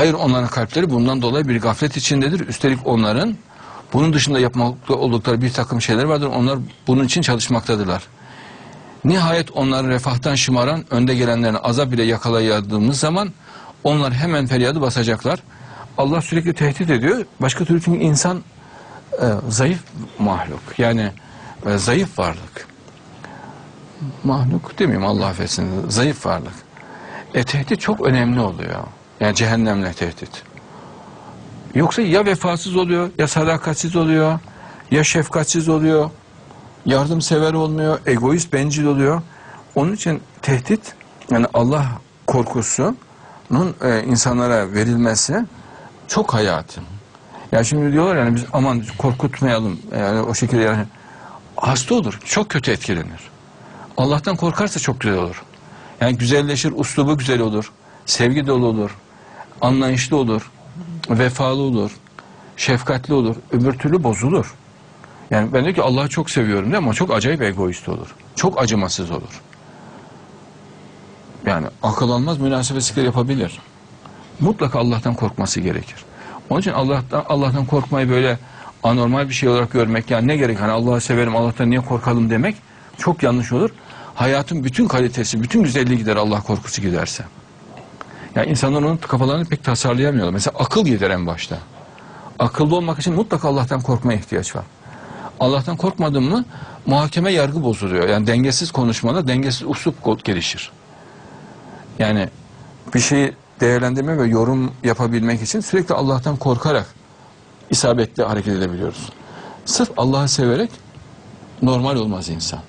Hayır onların kalpleri bundan dolayı bir gaflet içindedir. Üstelik onların bunun dışında yapmakta oldukları bir takım şeyler vardır. Onlar bunun için çalışmaktadırlar. Nihayet onların refahtan şımaran önde gelenlerini azap bile yakalayadığımız zaman onlar hemen feryadı basacaklar. Allah sürekli tehdit ediyor. Başka türlü çünkü insan e, zayıf mahluk. Yani e, zayıf varlık. Mahluk demeyeyim Allah affetsin. Zayıf varlık. E tehdit çok önemli oluyor. Yani cehennemle tehdit. Yoksa ya vefasız oluyor, ya sadakatsiz oluyor, ya şefkatsiz oluyor, yardımsever olmuyor, egoist, bencil oluyor. Onun için tehdit, yani Allah korkusunun e, insanlara verilmesi çok hayati. Yani şimdi diyorlar yani biz aman korkutmayalım, yani o şekilde yani hasta olur, çok kötü etkilenir. Allah'tan korkarsa çok güzel olur. Yani güzelleşir, uslubu güzel olur, sevgi dolu olur, anlayışlı olur, vefalı olur, şefkatli olur, öbür türlü bozulur. Yani ben diyor ki Allah'ı çok seviyorum değil mi? ama çok acayip egoist olur. Çok acımasız olur. Yani akıl almaz münasebetsizlikler yapabilir. Mutlaka Allah'tan korkması gerekir. Onun için Allah'tan Allah'tan korkmayı böyle anormal bir şey olarak görmek yani ne gerek hani Allah'ı severim Allah'tan niye korkalım demek çok yanlış olur. Hayatın bütün kalitesi, bütün güzelliği gider Allah korkusu giderse. Yani insanlar onun kafalarını pek tasarlayamıyorlar. Mesela akıl gider en başta. Akıllı olmak için mutlaka Allah'tan korkmaya ihtiyaç var. Allah'tan korkmadın mı muhakeme yargı bozuluyor. Yani dengesiz konuşmada dengesiz usup gelişir. Yani bir şeyi değerlendirme ve yorum yapabilmek için sürekli Allah'tan korkarak isabetli hareket edebiliyoruz. Sırf Allah'ı severek normal olmaz insan.